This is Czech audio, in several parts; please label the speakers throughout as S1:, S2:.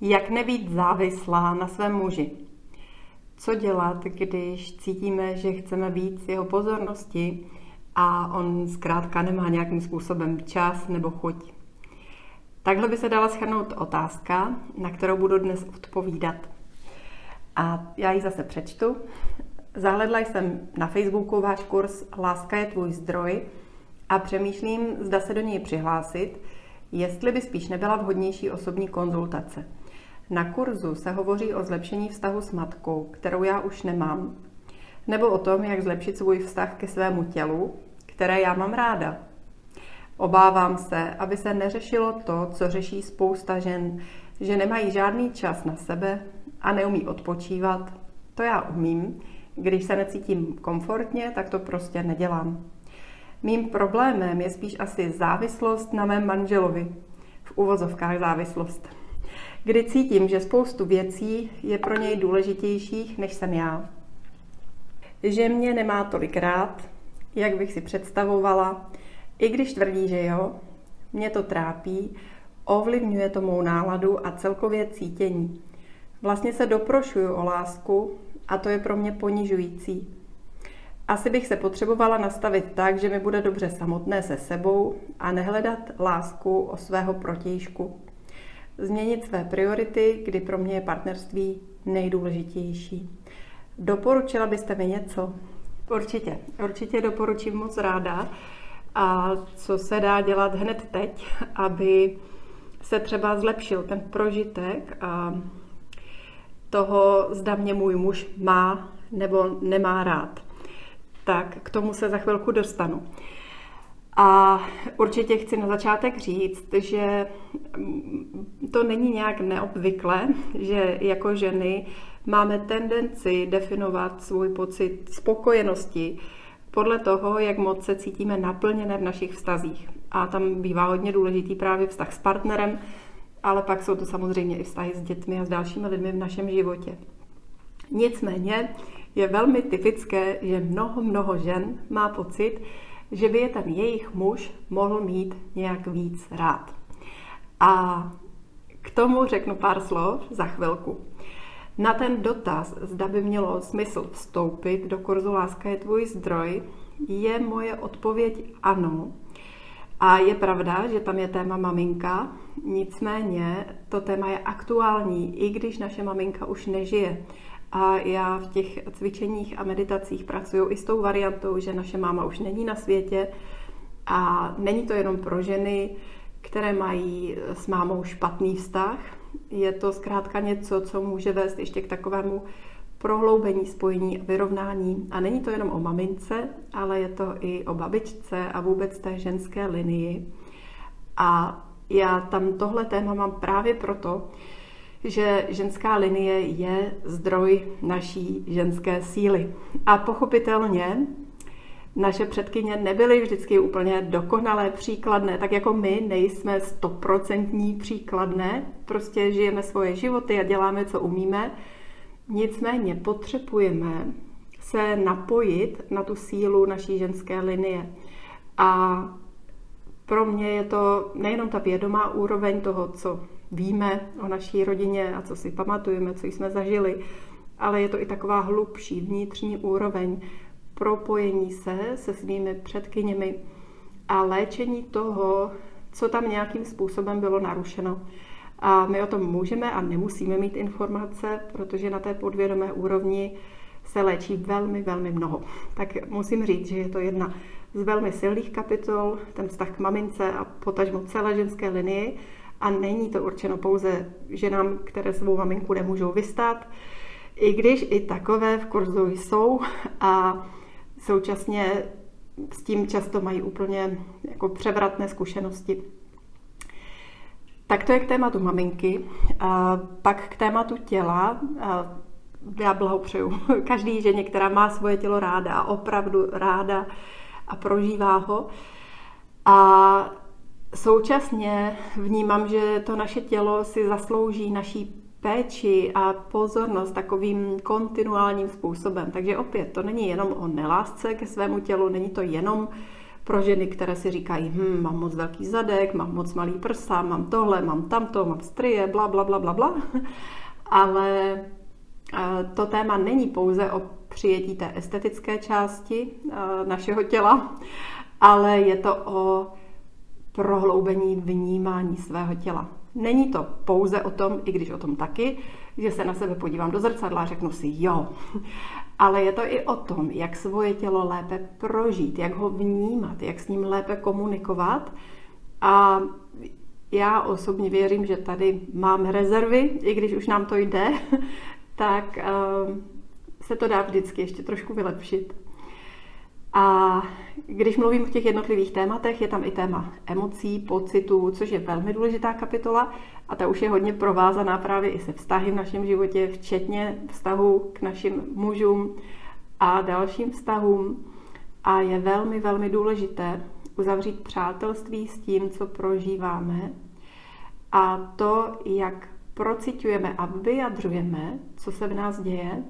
S1: Jak nebýt závislá na svém muži? Co dělat, když cítíme, že chceme víc jeho pozornosti a on zkrátka nemá nějakým způsobem čas nebo chuť? Takhle by se dala schrnout otázka, na kterou budu dnes odpovídat. A já ji zase přečtu. Zahledla jsem na Facebooku váš kurz Láska je tvůj zdroj a přemýšlím, zda se do něj přihlásit, jestli by spíš nebyla vhodnější osobní konzultace. Na kurzu se hovoří o zlepšení vztahu s matkou, kterou já už nemám, nebo o tom, jak zlepšit svůj vztah ke svému tělu, které já mám ráda. Obávám se, aby se neřešilo to, co řeší spousta žen, že nemají žádný čas na sebe a neumí odpočívat. To já umím. Když se necítím komfortně, tak to prostě nedělám. Mým problémem je spíš asi závislost na mém manželovi. V uvozovkách závislost kdy cítím, že spoustu věcí je pro něj důležitějších, než jsem já. Že mě nemá tolik rád, jak bych si představovala, i když tvrdí, že jo, mě to trápí, ovlivňuje to mou náladu a celkově cítění. Vlastně se doprošuju o lásku a to je pro mě ponižující. Asi bych se potřebovala nastavit tak, že mi bude dobře samotné se sebou a nehledat lásku o svého protějšku změnit své priority, kdy pro mě je partnerství nejdůležitější. Doporučila byste mi něco? Určitě, určitě doporučím moc ráda. A co se dá dělat hned teď, aby se třeba zlepšil ten prožitek a toho, zda mě můj muž má nebo nemá rád. Tak k tomu se za chvilku dostanu. A určitě chci na začátek říct, že to není nějak neobvyklé, že jako ženy máme tendenci definovat svůj pocit spokojenosti podle toho, jak moc se cítíme naplněné v našich vztazích. A tam bývá hodně důležitý právě vztah s partnerem, ale pak jsou to samozřejmě i vztahy s dětmi a s dalšími lidmi v našem životě. Nicméně je velmi typické, že mnoho, mnoho žen má pocit, že by je ten jejich muž mohl mít nějak víc rád. A k tomu řeknu pár slov za chvilku. Na ten dotaz, zda by mělo smysl vstoupit do kurzu Láska je tvůj zdroj, je moje odpověď ano. A je pravda, že tam je téma maminka, nicméně to téma je aktuální, i když naše maminka už nežije. A já v těch cvičeních a meditacích pracuju i s tou variantou, že naše máma už není na světě a není to jenom pro ženy, které mají s mámou špatný vztah. Je to zkrátka něco, co může vést ještě k takovému prohloubení spojení a vyrovnání. A není to jenom o mamince, ale je to i o babičce a vůbec té ženské linii. A já tam tohle téma mám právě proto, že ženská linie je zdroj naší ženské síly. A pochopitelně naše předkyně nebyly vždycky úplně dokonalé, příkladné, tak jako my nejsme stoprocentní příkladné, prostě žijeme svoje životy a děláme, co umíme. Nicméně potřebujeme se napojit na tu sílu naší ženské linie. A pro mě je to nejenom ta vědomá úroveň toho, co víme o naší rodině a co si pamatujeme, co jsme zažili, ale je to i taková hlubší vnitřní úroveň propojení se se svými předkyněmi a léčení toho, co tam nějakým způsobem bylo narušeno. A my o tom můžeme a nemusíme mít informace, protože na té podvědomé úrovni se léčí velmi, velmi mnoho. Tak musím říct, že je to jedna z velmi silných kapitol, ten vztah k mamince a potažmo celé ženské linii, a není to určeno pouze ženám, které svou maminku nemůžou vystát, i když i takové v kurzu jsou a současně s tím často mají úplně jako převratné zkušenosti. Tak to je k tématu maminky. A pak k tématu těla. A já blahopřeju každý ženě, která má svoje tělo ráda a opravdu ráda a prožívá ho. A Současně vnímám, že to naše tělo si zaslouží naší péči a pozornost takovým kontinuálním způsobem. Takže opět, to není jenom o nelásce ke svému tělu, není to jenom pro ženy, které si říkají, hm, mám moc velký zadek, mám moc malý prsa, mám tohle, mám tamto, mám strie, bla, bla, bla, bla, bla. Ale eh, to téma není pouze o přijetí té estetické části eh, našeho těla, ale je to o prohloubení vnímání svého těla. Není to pouze o tom, i když o tom taky, že se na sebe podívám do zrcadla a řeknu si jo, ale je to i o tom, jak svoje tělo lépe prožít, jak ho vnímat, jak s ním lépe komunikovat. A já osobně věřím, že tady máme rezervy, i když už nám to jde, tak ehm, se to dá vždycky ještě trošku vylepšit. A když mluvím o těch jednotlivých tématech, je tam i téma emocí, pocitů, což je velmi důležitá kapitola a ta už je hodně provázaná právě i se vztahy v našem životě, včetně vztahu k našim mužům a dalším vztahům. A je velmi, velmi důležité uzavřít přátelství s tím, co prožíváme a to, jak procitujeme a vyjadřujeme, co se v nás děje,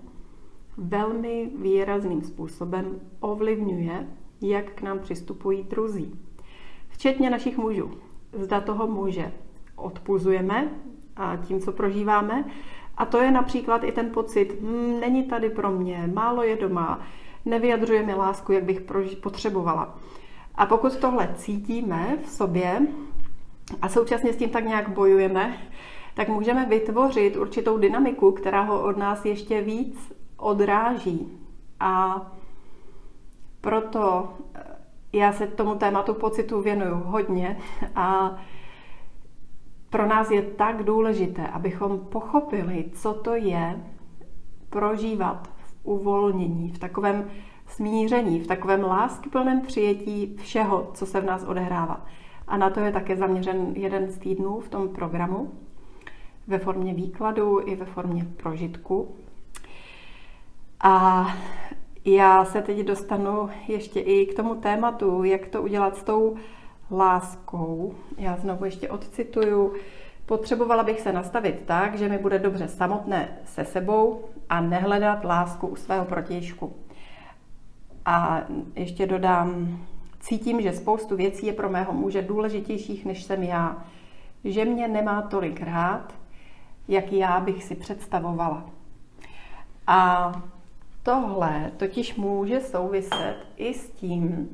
S1: velmi výrazným způsobem ovlivňuje, jak k nám přistupují druzí. Včetně našich mužů. Zda toho muže odpuzujeme a tím, co prožíváme. A to je například i ten pocit, hm, není tady pro mě, málo je doma, nevyjadřuje mi lásku, jak bych potřebovala. A pokud tohle cítíme v sobě a současně s tím tak nějak bojujeme, tak můžeme vytvořit určitou dynamiku, která ho od nás ještě víc odráží. A proto eh, já se tomu tématu pocitu věnuju hodně a pro nás je tak důležité, abychom pochopili, co to je prožívat v uvolnění, v takovém smíření, v takovém láskyplném přijetí všeho, co se v nás odehrává. A na to je také zaměřen jeden z týdnů v tom programu ve formě výkladu i ve formě prožitku. A já se teď dostanu ještě i k tomu tématu, jak to udělat s tou láskou. Já znovu ještě odcituju. Potřebovala bych se nastavit tak, že mi bude dobře samotné se sebou a nehledat lásku u svého protějšku. A ještě dodám, cítím, že spoustu věcí je pro mého muže důležitějších, než jsem já. Že mě nemá tolik rád, jak já bych si představovala. A tohle totiž může souviset i s tím,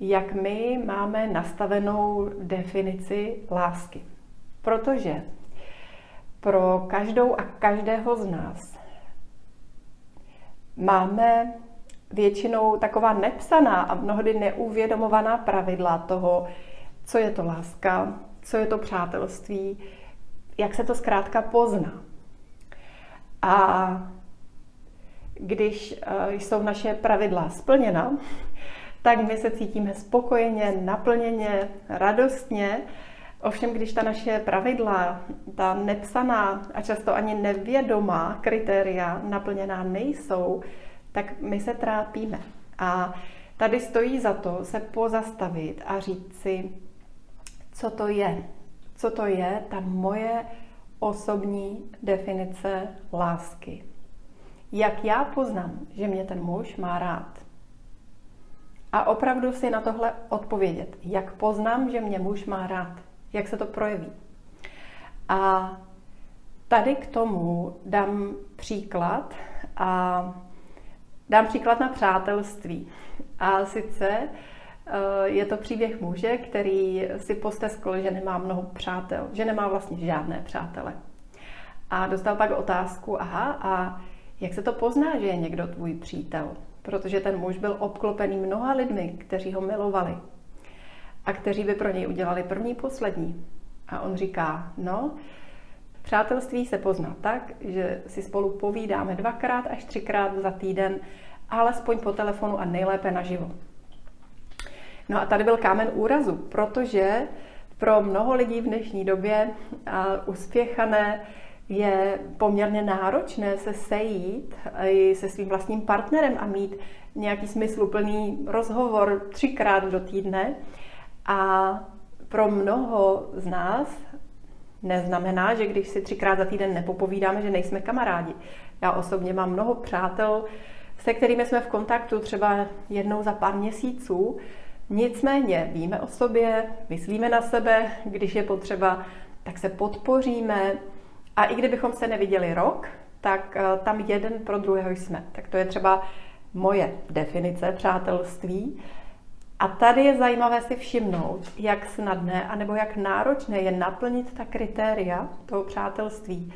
S1: jak my máme nastavenou definici lásky. Protože pro každou a každého z nás máme většinou taková nepsaná a mnohdy neuvědomovaná pravidla toho, co je to láska, co je to přátelství, jak se to zkrátka pozná. A když eh, jsou naše pravidla splněna, tak my se cítíme spokojeně, naplněně, radostně. Ovšem, když ta naše pravidla, ta nepsaná a často ani nevědomá kritéria naplněná nejsou, tak my se trápíme. A tady stojí za to se pozastavit a říct si, co to je. Co to je ta moje osobní definice lásky. Jak já poznám, že mě ten muž má rád? A opravdu si na tohle odpovědět. Jak poznám, že mě muž má rád? Jak se to projeví? A tady k tomu dám příklad a dám příklad na přátelství. A sice eh, je to příběh muže, který si posteskl, že nemá mnoho přátel, že nemá vlastně žádné přátele. A dostal pak otázku, aha, a jak se to pozná, že je někdo tvůj přítel? Protože ten muž byl obklopený mnoha lidmi, kteří ho milovali a kteří by pro něj udělali první, poslední. A on říká, no, přátelství se pozná tak, že si spolu povídáme dvakrát až třikrát za týden, alespoň po telefonu a nejlépe naživo. No a tady byl kámen úrazu, protože pro mnoho lidí v dnešní době uspěchané je poměrně náročné se sejít i se svým vlastním partnerem a mít nějaký smysluplný rozhovor třikrát do týdne. A pro mnoho z nás neznamená, že když si třikrát za týden nepopovídáme, že nejsme kamarádi. Já osobně mám mnoho přátel, se kterými jsme v kontaktu třeba jednou za pár měsíců, Nicméně víme o sobě, myslíme na sebe, když je potřeba, tak se podpoříme. A i kdybychom se neviděli rok, tak eh, tam jeden pro druhého jsme. Tak to je třeba moje definice přátelství. A tady je zajímavé si všimnout, jak snadné anebo jak náročné je naplnit ta kritéria toho přátelství.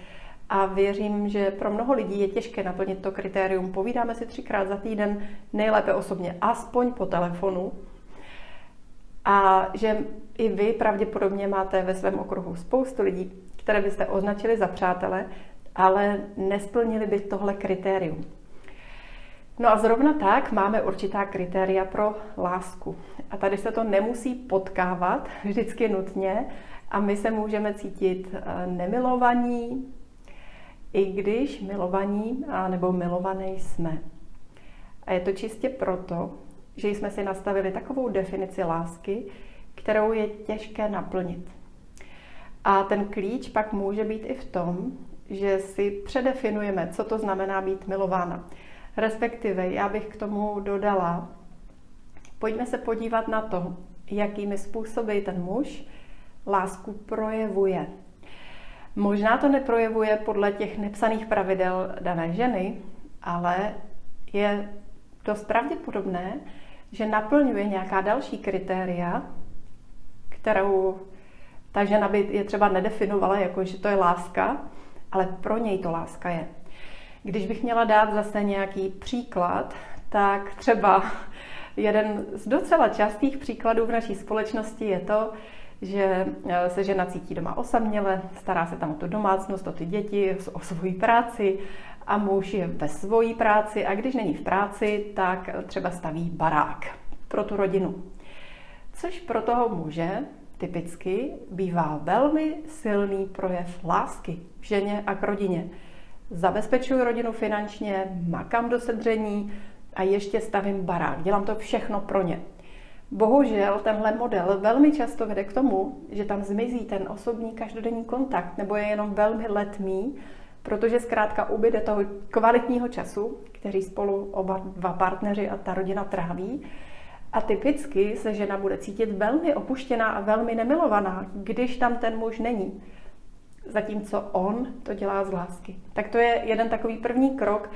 S1: A věřím, že pro mnoho lidí je těžké naplnit to kritérium. Povídáme si třikrát za týden, nejlépe osobně, aspoň po telefonu. A že i vy pravděpodobně máte ve svém okruhu spoustu lidí, které byste označili za přátele, ale nesplnili by tohle kritérium. No a zrovna tak máme určitá kritéria pro lásku. A tady se to nemusí potkávat vždycky nutně a my se můžeme cítit eh, nemilovaní, i když milovaní nebo milované jsme. A je to čistě proto, že jsme si nastavili takovou definici lásky, kterou je těžké naplnit. A ten klíč pak může být i v tom, že si předefinujeme, co to znamená být milována. Respektive, já bych k tomu dodala, pojďme se podívat na to, jakými způsoby ten muž lásku projevuje. Možná to neprojevuje podle těch nepsaných pravidel dané ženy, ale je dost pravděpodobné, že naplňuje nějaká další kritéria, kterou ta žena by je třeba nedefinovala jako, že to je láska, ale pro něj to láska je. Když bych měla dát zase nějaký příklad, tak třeba jeden z docela častých příkladů v naší společnosti je to, že eh, se žena cítí doma osaměle, stará se tam o tu domácnost, o ty děti, o svoji práci a muž je ve svojí práci a když není v práci, tak třeba staví barák pro tu rodinu. Což pro toho muže typicky bývá velmi silný projev lásky k ženě a k rodině. Zabezpečuji rodinu finančně, makám do sedření a ještě stavím barák. Dělám to všechno pro ně. Bohužel tenhle model velmi často vede k tomu, že tam zmizí ten osobní každodenní kontakt nebo je jenom velmi letmý, protože zkrátka ubyde toho kvalitního času, který spolu oba dva partneři a ta rodina tráví. A typicky se žena bude cítit velmi opuštěná a velmi nemilovaná, když tam ten muž není. Zatímco on to dělá z lásky. Tak to je jeden takový první krok,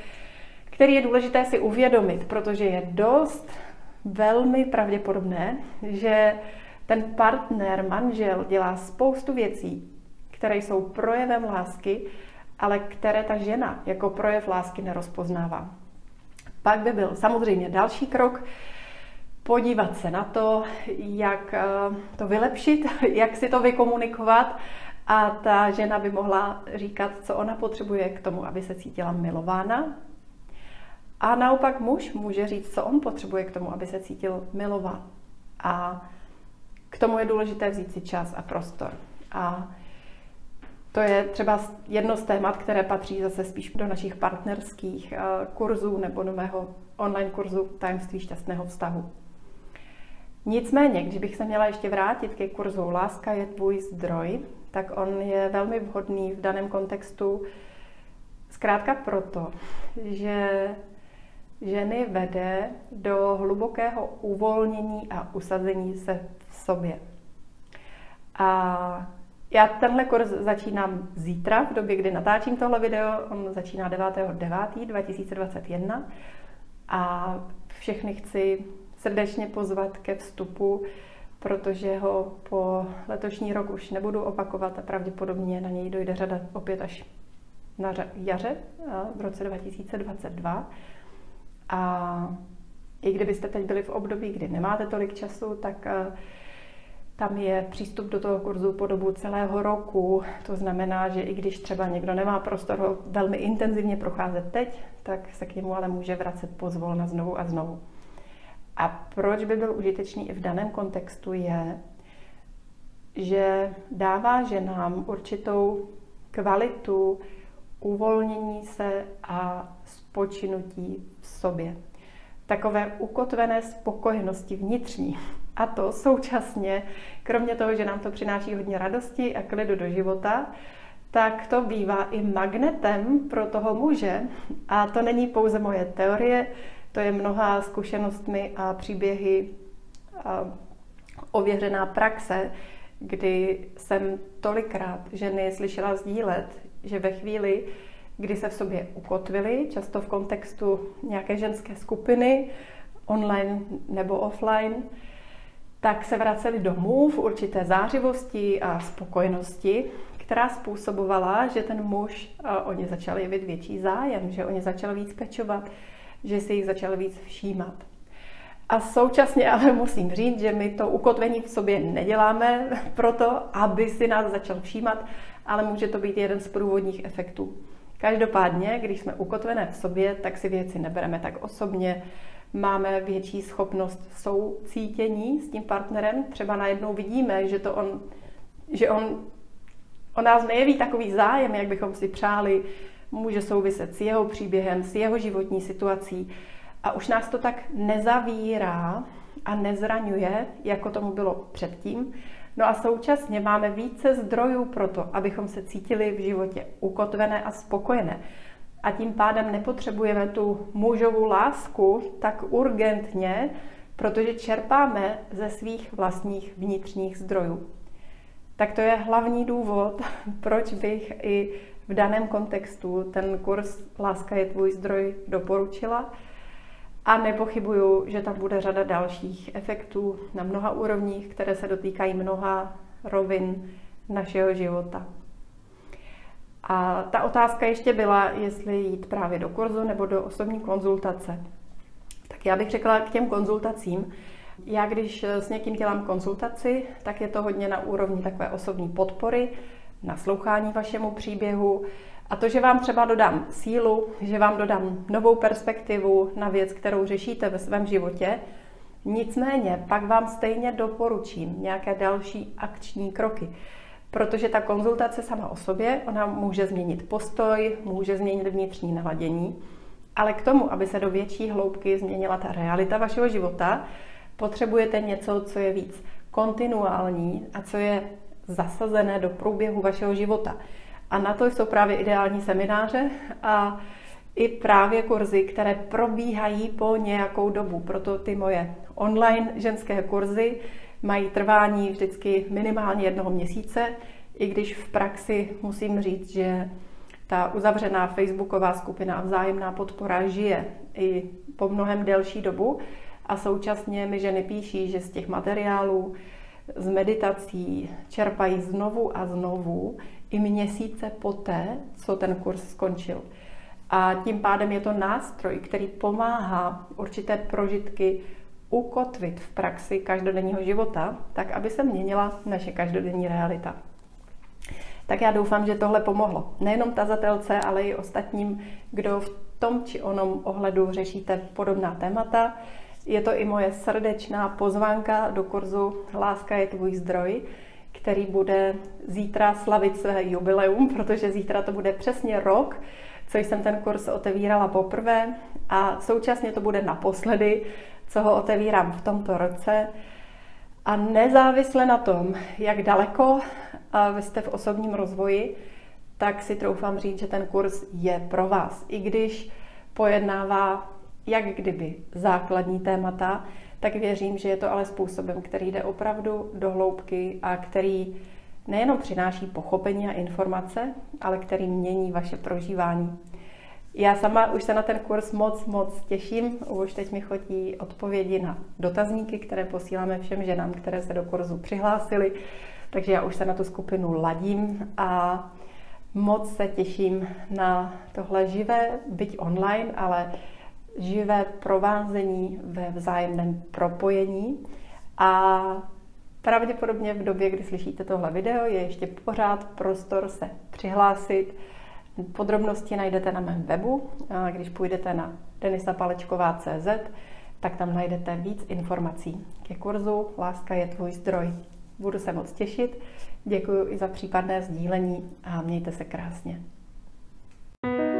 S1: který je důležité si uvědomit, protože je dost velmi pravděpodobné, že ten partner, manžel dělá spoustu věcí, které jsou projevem lásky, ale které ta žena jako projev lásky nerozpoznává. Pak by byl samozřejmě další krok, podívat se na to, jak eh, to vylepšit, jak si to vykomunikovat a ta žena by mohla říkat, co ona potřebuje k tomu, aby se cítila milována, a naopak muž může říct, co on potřebuje k tomu, aby se cítil milován. A k tomu je důležité vzít si čas a prostor. A to je třeba jedno z témat, které patří zase spíš do našich partnerských eh, kurzů nebo do mého online kurzu Tajemství šťastného vztahu. Nicméně, když bych se měla ještě vrátit ke kurzu Láska je tvůj zdroj, tak on je velmi vhodný v daném kontextu zkrátka proto, že ženy vede do hlubokého uvolnění a usazení se v sobě. A já tenhle kurz začínám zítra, v době, kdy natáčím tohle video. On začíná 9.9.2021 a všechny chci srdečně pozvat ke vstupu, protože ho po letošní rok už nebudu opakovat a pravděpodobně na něj dojde řada opět až na jaře v roce 2022. A i kdybyste teď byli v období, kdy nemáte tolik času, tak eh, tam je přístup do toho kurzu po dobu celého roku. To znamená, že i když třeba někdo nemá prostor ho velmi intenzivně procházet teď, tak se k němu ale může vracet pozvolna znovu a znovu. A proč by byl užitečný i v daném kontextu je, že dává ženám určitou kvalitu uvolnění se a spočinutí v sobě. Takové ukotvené spokojenosti vnitřní. A to současně, kromě toho, že nám to přináší hodně radosti a klidu do života, tak to bývá i magnetem pro toho muže. A to není pouze moje teorie, to je mnoha zkušenostmi a příběhy ověřená praxe, kdy jsem tolikrát ženy slyšela sdílet, že ve chvíli, kdy se v sobě ukotvily, často v kontextu nějaké ženské skupiny, online nebo offline, tak se vraceli domů v určité zářivosti a spokojenosti, která způsobovala, že ten muž o ně začal jevit větší zájem, že o ně začal víc pečovat, že si jich začal víc všímat. A současně ale musím říct, že my to ukotvení v sobě neděláme proto, aby si nás začal všímat, ale může to být jeden z průvodních efektů. Každopádně, když jsme ukotvené v sobě, tak si věci nebereme tak osobně, máme větší schopnost soucítění s tím partnerem. Třeba najednou vidíme, že to on, že on o nás nejeví takový zájem, jak bychom si přáli, může souviset s jeho příběhem, s jeho životní situací. A už nás to tak nezavírá a nezraňuje, jako tomu bylo předtím. No a současně máme více zdrojů pro to, abychom se cítili v životě ukotvené a spokojené. A tím pádem nepotřebujeme tu mužovou lásku tak urgentně, protože čerpáme ze svých vlastních vnitřních zdrojů. Tak to je hlavní důvod, proč bych i v daném kontextu ten kurz Láska je tvůj zdroj doporučila. A nepochybuju, že tam bude řada dalších efektů na mnoha úrovních, které se dotýkají mnoha rovin našeho života. A ta otázka ještě byla, jestli jít právě do kurzu nebo do osobní konzultace. Tak já bych řekla k těm konzultacím. Já když s někým dělám konzultaci, tak je to hodně na úrovni takové osobní podpory, naslouchání vašemu příběhu, a to, že vám třeba dodám sílu, že vám dodám novou perspektivu na věc, kterou řešíte ve svém životě, nicméně pak vám stejně doporučím nějaké další akční kroky. Protože ta konzultace sama o sobě, ona může změnit postoj, může změnit vnitřní naladění, ale k tomu, aby se do větší hloubky změnila ta realita vašeho života, potřebujete něco, co je víc kontinuální a co je zasazené do průběhu vašeho života. A na to jsou právě ideální semináře a i právě kurzy, které probíhají po nějakou dobu. Proto ty moje online ženské kurzy mají trvání vždycky minimálně jednoho měsíce, i když v praxi musím říct, že ta uzavřená facebooková skupina a vzájemná podpora žije i po mnohem delší dobu a současně mi ženy píší, že z těch materiálů, z meditací čerpají znovu a znovu i měsíce poté, co ten kurz skončil. A tím pádem je to nástroj, který pomáhá určité prožitky ukotvit v praxi každodenního života, tak aby se měnila naše každodenní realita. Tak já doufám, že tohle pomohlo. Nejenom tazatelce, ale i ostatním, kdo v tom či onom ohledu řešíte podobná témata. Je to i moje srdečná pozvánka do kurzu Láska je tvůj zdroj, který bude zítra slavit své jubileum, protože zítra to bude přesně rok, co jsem ten kurz otevírala poprvé a současně to bude naposledy, co ho otevírám v tomto roce. A nezávisle na tom, jak daleko vy jste v osobním rozvoji, tak si troufám říct, že ten kurz je pro vás. I když pojednává jak kdyby základní témata, tak věřím, že je to ale způsobem, který jde opravdu do hloubky a který nejenom přináší pochopení a informace, ale který mění vaše prožívání. Já sama už se na ten kurz moc, moc těším. Už teď mi chodí odpovědi na dotazníky, které posíláme všem ženám, které se do kurzu přihlásily. Takže já už se na tu skupinu ladím a moc se těším na tohle živé, byť online, ale živé provázení ve vzájemném propojení a pravděpodobně v době, kdy slyšíte tohle video, je ještě pořád prostor se přihlásit. Podrobnosti najdete na mém webu, když půjdete na denisapalečková.cz, tak tam najdete víc informací ke kurzu Láska je tvůj zdroj. Budu se moc těšit, děkuji i za případné sdílení a mějte se krásně. thank you